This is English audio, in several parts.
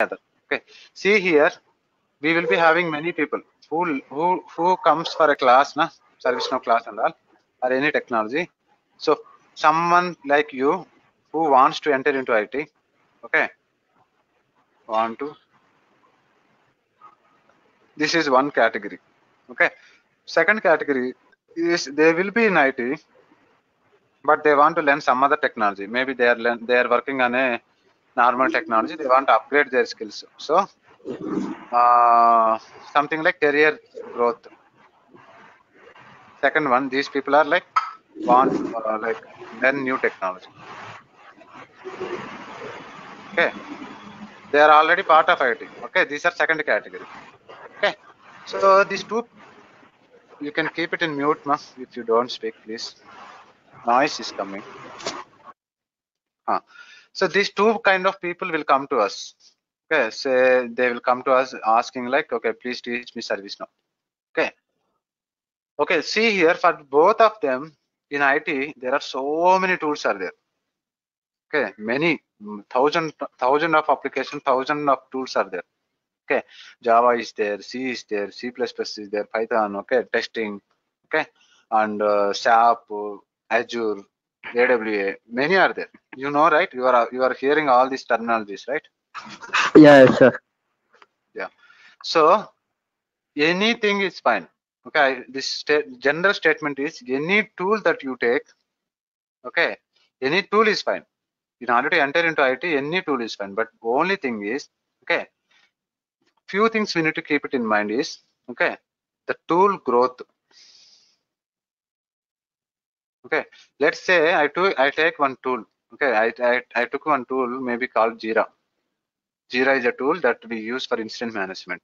other okay. See here we will be having many people who who who comes for a class na ServiceNow class and all or any technology. So someone like you who wants to enter into it okay. Want to this is one category okay. Second category is they will be in it but they want to learn some other technology. Maybe they are they are working on a normal technology they want to upgrade their skills. So uh, something like career growth. Second one these people are like want uh, like learn new technology. Okay. They are already part of it okay these are second category. Okay. So these two you can keep it in mute ma, if you don't speak please. Noise is coming. Huh. So these two kind of people will come to us. Okay say they will come to us asking like okay please teach me ServiceNow. Okay. Okay see here for both of them in it there are so many tools are there. Okay many mm, thousand thousand of application thousand of tools are there. Okay java is there c is there c is there python okay testing okay and uh, sap azure awa many are there. You know right? You are you are hearing all these terminologies right? Yeah, yes, sir. Yeah. So anything is fine. Okay this general statement is any tool that you take okay any tool is fine. In order to enter into it any tool is fine. But only thing is okay few things we need to keep it in mind is okay the tool growth okay. Let's say i took i take one tool. Okay. I, I i took one tool maybe called jira. Jira is a tool that we use for incident management.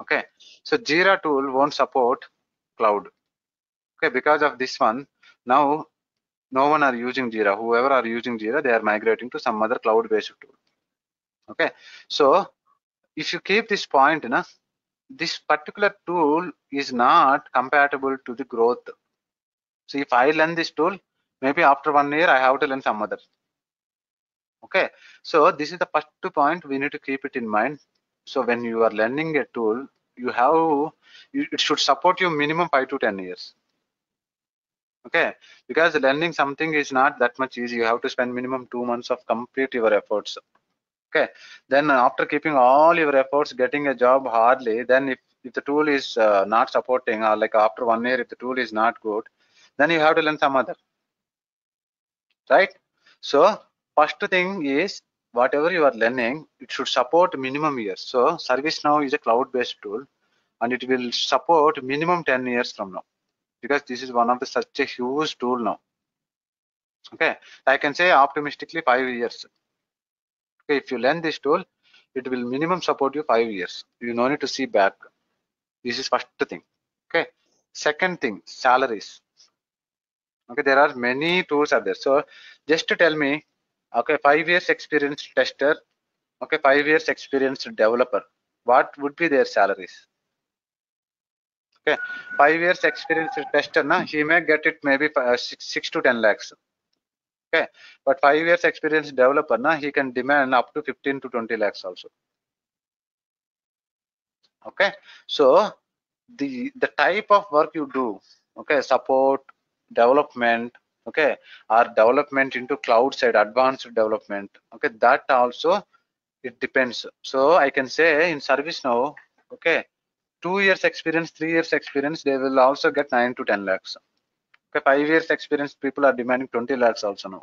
Okay. So jira tool won't support cloud. Okay. Because of this one now no one are using jira. Whoever are using jira they are migrating to some other cloud based tool. Okay. So if you keep this point na, this particular tool is not compatible to the growth so if i learn this tool maybe after one year i have to learn some other okay? So this is the first two point we need to keep it in mind. So when you are learning a tool you have you, it should support you minimum 5 to 10 years. Okay? Because learning something is not that much easy. You have to spend minimum two months of complete your efforts. Okay? Then after keeping all your efforts getting a job hardly then if, if the tool is uh, not supporting or like after one year if the tool is not good then you have to learn some other. Right? So first thing is whatever you are learning it should support minimum years. So ServiceNow is a cloud based tool and it will support minimum 10 years from now. Because this is one of the such a huge tool now. Okay? I can say optimistically five years. Okay if you learn this tool it will minimum support you five years. You no need to see back. This is first thing. Okay? Second thing salaries okay there are many tools are there. So just to tell me okay five years experienced tester okay five years experienced developer what would be their salaries? Okay five years experienced tester na he may get it maybe uh, six, six to ten lakhs. Okay but five years experienced developer na he can demand up to 15 to 20 lakhs also. Okay so the the type of work you do okay support development okay or development into cloud side advanced development okay that also it depends. So i can say in ServiceNow okay two years experience three years experience they will also get 9 to 10 lakhs. Okay five years experience people are demanding 20 lakhs also now.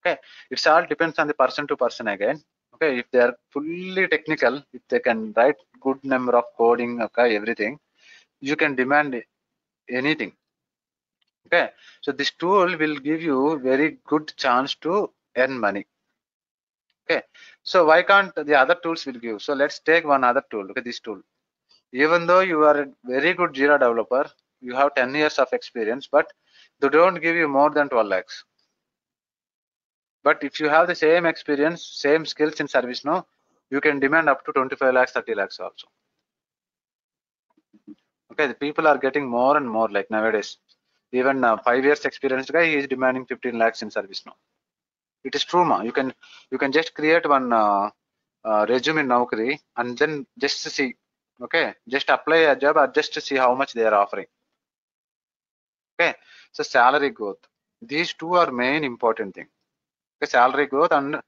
Okay it's all depends on the person to person again. Okay if they are fully technical if they can write good number of coding okay everything you can demand anything okay? So this tool will give you very good chance to earn money. Okay? So why can't the other tools will give? So let's take one other tool. Look at this tool. Even though you are a very good jira developer you have 10 years of experience but they don't give you more than 12 lakhs. But if you have the same experience same skills in ServiceNow you can demand up to 25 lakhs 30 lakhs also. Okay the people are getting more and more like nowadays even uh, five years experienced guy he is demanding 15 lakhs in ServiceNow it is true ma you can you can just create one uh, uh, resume in Naukri and then just see, okay, just apply a job or just to see how much they are offering. Okay, so salary growth. These two are main important thing. Okay, salary growth and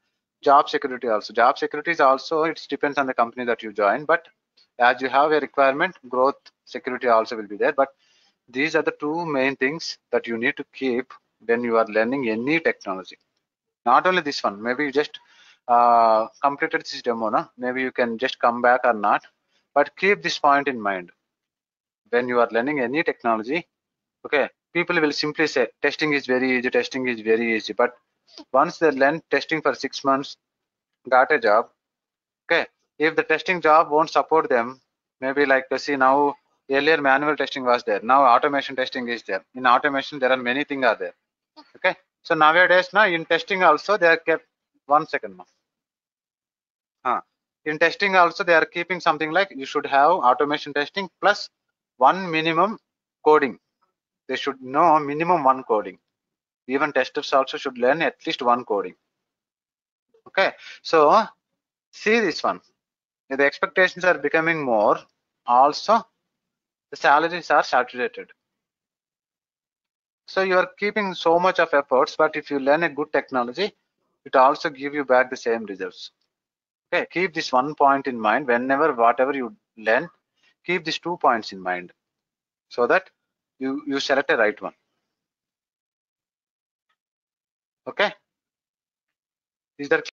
job security also. Job security is also it depends on the company that you join, but as you have a requirement, growth security also will be there. But these are the two main things that you need to keep when you are learning any technology. Not only this one, maybe you just uh, completed this demo, no? maybe you can just come back or not, but keep this point in mind. When you are learning any technology, okay, people will simply say testing is very easy, testing is very easy, but once they learn testing for six months, got a job, okay, if the testing job won't support them, maybe like see now earlier manual testing was there, now automation testing is there. In automation, there are many things are there, okay. So nowadays, now in testing also they are kept one second now. Huh. In testing also they are keeping something like you should have automation testing plus one minimum coding. They should know minimum one coding. Even testers also should learn at least one coding. Okay, so see this one. The expectations are becoming more. Also, the salaries are saturated. So you are keeping so much of efforts, but if you learn a good technology, it also give you back the same results. Okay, keep this one point in mind whenever whatever you learn, keep these two points in mind so that you you select a right one. Okay, is that